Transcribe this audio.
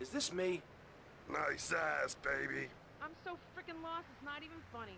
Is this me? Nice ass, baby. I'm so freaking lost, it's not even funny.